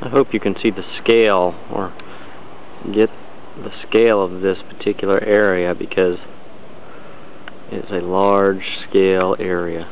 I hope you can see the scale or get the scale of this particular area because it's a large scale area.